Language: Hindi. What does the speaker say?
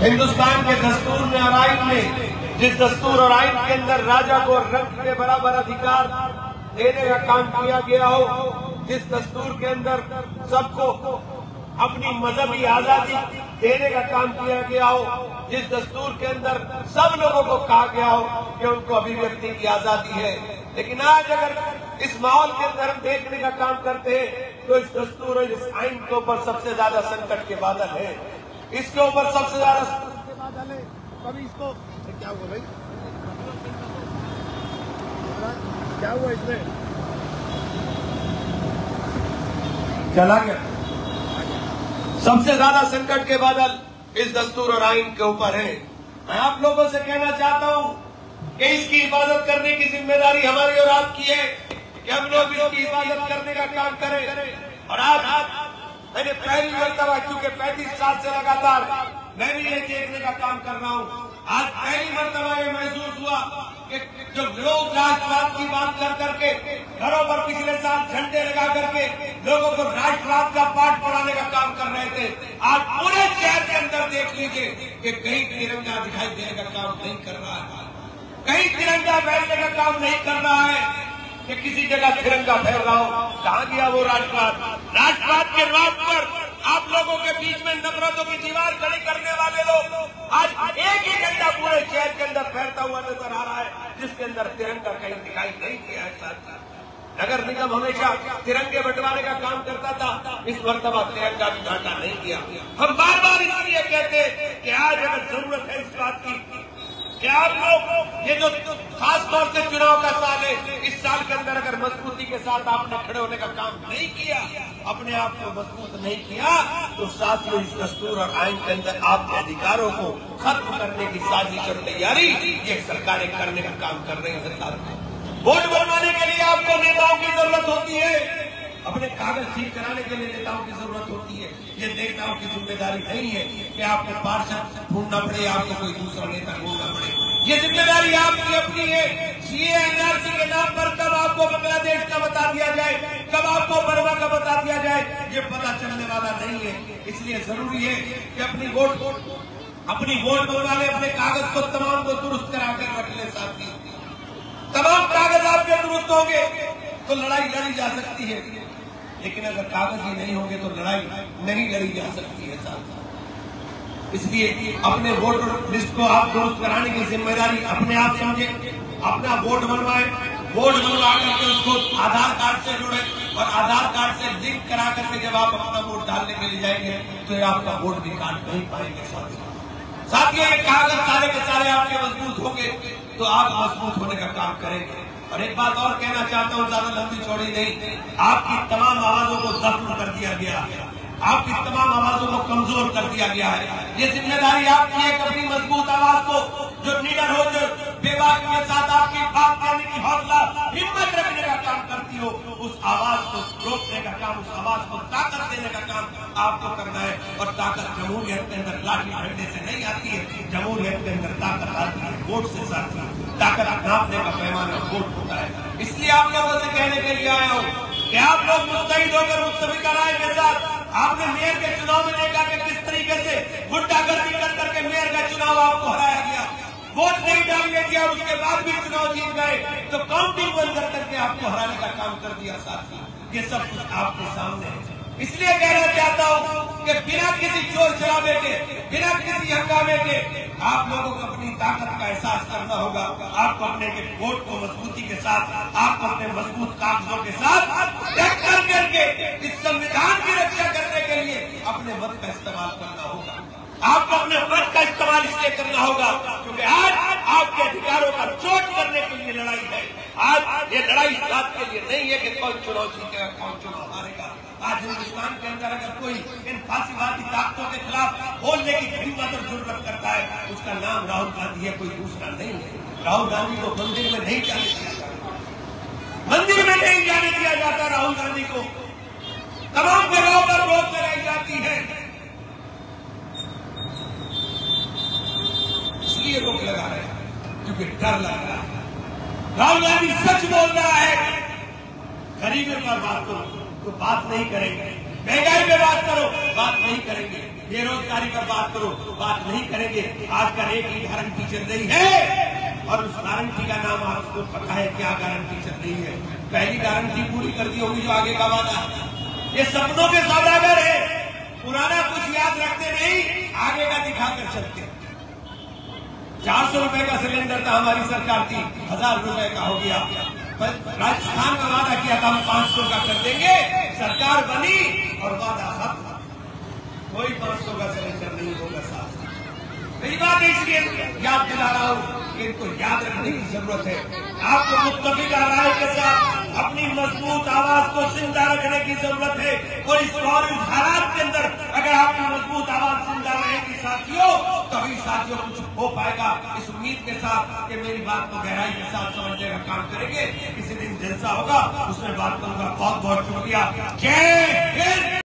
हिंदुस्तान के दस्तूर में और आइन में, जिस दस्तूर और आइन के अंदर राजा को रंग के बराबर अधिकार देने का काम किया गया हो, जिस दस्तूर के अंदर सबको अपनी मजहबी आज़ादी देने का काम किया गया हो, जिस दस्तूर के अंदर सब लोगों को कहा गया हो कि उनको अभिव्यक्ति की आज़ादी है। लेकिन आज अगर इस माहौल के अंदर हम देखने का काम करते हैं तो इस दस्तूर और इस आइन के ऊपर सबसे ज़्यादा संकट के बादल है। इसके ऊपर सबसे ज़्यादा संकट के बादल कभी इसको क्या हुआ भाई? क्या हुआ इसमें? चला गया। सबसे ज़्यादा संकट के बादल इस दस्तूर और आइन के ऊपर है। मैं आप लोगों से कहना चाहता हूँ कि इसकी हिफाजत करने की ज़िम्मेदारी हमारी और आपकी है कि हम लोग इसकी हिफाजत करने का काम करें और मैंने पहली मरतबा क्योंकि पैंतीस साल से लगातार मैं भी ये देखने का काम कर रहा हूँ। आज पहली मरतबा ये महसूस हुआ कि जो लोग राष्ट्रवाद की बात कर करके, घरों पर पिछले साल झंडे लगा करके लोगों को राष्ट्रवाद का पाठ पढ़ाने का काम कर रहे थे, आज पूरे शहर के अंदर देख लीजिए कि कहीं तिरंगा दिखाई देने का काम नहीं कर रहा है। कहीं तिरंगा फैलने का काम नहीं कर रहा है कि किसी जगह तिरंगा फैल रहा हो, कहा गया वो राष्ट्रवाद? राष्ट्रवाद के नाम पर आप लोगों के बीच में नफरतों की दीवार खड़ी करने वाले लोग आज एक ही घंटा पूरे शहर के अंदर फैलता हुआ नज़र आ रहा है, जिसके अंदर तिरंगा कहीं दिखाई नहीं दिया है, साथ नगर निगम हमेशा तिरंगे बंटवाने का काम करता था, इस मरतबा तिरंगा भी घाटा नहीं किया हम बार बार इसलिए कहते कि आज अगर ज़रूरत है इस बात की, कि आप लोग, ये जो खास तौर से चुनाव का साल है इस साल के अंदर अगर मजबूती के साथ आपने खड़े होने का काम नहीं किया, अपने आप को मज़बूत नहीं किया तो साथियों, इस दस्तूर और आइन के अंदर आपके अधिकारों को खत्म करने की साजिश और तैयारी ये सरकारें करने का काम कर रही है, सरकार। वोट बनवाने के लिए आपको नेताओं की ज़रूरत होती है। अपने कागज़ ठीक कराने के लिए नेताओं की ज़रूरत होती है। ये नेताओं की ज़िम्मेदारी नहीं है कि आपको पार्षद ढूंढना पड़े, आपको कोई दूसरा नेता ढूंढना पड़े। ये ज़िम्मेदारी आपकी अपनी है। सीए एनआरसी के नाम पर कब आपको बांग्लादेश का बता दिया जाए, कब आपको बर्मा का बता दिया जाए, ये पता चलने वाला नहीं है। इसलिए ज़रूरी है कि अपनी वोट अपनी वोट बनवाने अपने कागज़ को तमाम को दुरुस्त कराकर रख ले साथी। तमाम कागज़ आपके दुरुस्त होंगे तो लड़ाई लड़ी जा सकती है। लेकिन अगर कागज़ ही नहीं होंगे तो लड़ाई नहीं लड़ी जा सकती है साथ। इसलिए अपने वोट लिस्ट को आप दुरुस्त कराने की ज़िम्मेदारी अपने आप समझे। अपना वोट बनवाए। वोट बनवा करके उसको आधार कार्ड से जुड़े और आधार कार्ड से लिंक करा करके जब आप अपना वोट डालने के लिए जाएँगे तो आपका वोट भी काट नहीं पाएँगे साथियों ये कागज़ सारे के सारे आपके मज़बूत होंगे तो आप मज़बूत होने का काम करेंगे। और एक बात और कहना चाहता हूँ, ज़्यादा लंबी छोड़ी नहीं। आपकी तमाम आवाजों को दफ्न कर दिया गया आपकी तमाम आवाजों को कमज़ोर कर दिया गया है। ये ज़िम्मेदारी आपकी है अपनी मज़बूत आवाज़ को जो निडर हो, जो बेबाक के साथ आपकी बात करने की हौसला, हिम्मत रखने का काम करती हो, उस आवाज़ को रोकने का काम, उस आवाज़ को ताकत देने का काम आपको करना है। और ताकत जमहूरियत के अंदर लाठी डंडे से नहीं आती है जमहूरियत के अंदर ताकत आती है, वोट से साथ ताकत नापने का पैमाना वोट होता है। इसलिए आप लोगों से कहने के लिए आया हूँ कि आप लोग मुस्तैद होकर मुस्तफी कराए के साथ आपने मेयर के चुनाव में देखा कि किस तरीके से गुंडागर्दी कर करके मेयर का चुनाव आपको हराया गया। वोट नहीं डालने दिया, उसके बाद भी चुनाव जीत गए। तो काउंटिंग बंद कर करके आपको हराने का काम कर दिया, साथी। ये सब कुछ आपके सामने है। इसलिए कहना चाहता हूँ कि बिना किसी चोर चरावे के, बिना किसी हंगामे के आप लोगों को अपनी ताकत का एहसास करना होगा। आपको अपने के वोट को मजबूती के साथ, आपको अपने मज़बूत कागजों के साथ टक्कर करके इस संविधान की रक्षा करने के लिए अपने मत का इस्तेमाल करना होगा। आपको अपने मत का इस्तेमाल इसलिए करना होगा क्योंकि आज आपके अधिकारों का चोट करने के लिए लड़ाई है। आज ये लड़ाई इस बात के लिए नहीं है कि कौन चुनाव जीतेगा कौन चुनाव हारेगा आज हिंदुस्तान के अंदर अगर कोई इन फांसीवादी ताकतों के खिलाफ बोलने की हिम्मत और ज़रूरत करता है, उसका नाम राहुल गांधी है, कोई दूसरा नहीं है। राहुल गांधी को मंदिर में नहीं जाने दिया जाता। मंदिर में नहीं जाने दिया जाता राहुल गांधी को तमाम जगहों पर रोक लगाई जाती है इसलिए रोक लगा रहे हैं क्योंकि डर लग रहा है राहुल गांधी सच बोल रहा है। गरीबी पर बात करो तो बात नहीं करेंगे। महँगाई पे बात करो, बात नहीं करेंगे। बेरोजगारी पर बात करो तो बात नहीं करेंगे। आज का एक ही गारंटी चल रही है। और उस गारंटी का नाम आपको पता है, क्या गारंटी चल रही है। पहली गारंटी पूरी कर दी होगी जो आगे का वादा। ये सपनों के सौदागर है। सौ रुपए का सिलेंडर था हमारी सरकार थी हज़ार रुपए का हो गया। राजस्थान का वादा किया था, हम पाँच सौ का कर देंगे। सरकार बनी और वादा खत्म। कोई पाँच सौ का सिलेंडर नहीं होगा साथ मेरी बात इसलिए, याद दिला रहा हूँ कि इनको याद रखने की ज़रूरत है। आपको मुतफिका राय के साथ अपनी मज़बूत आवाज़ को ज़िंदा रखने की ज़रूरत है। और इस और इस हालात के अंदर अगर आपकी मज़बूत आवाज़ ज़िंदा रहेगी साथियों, तभी साथियों कुछ हो पाएगा। इस उम्मीद के साथ कि मेरी बात को गहराई के साथ समझने का काम करेंगे। किसी दिन जलसा होगा, उसमें बात करूँगा। बहुत बहुत शुक्रिया। जय हिंद!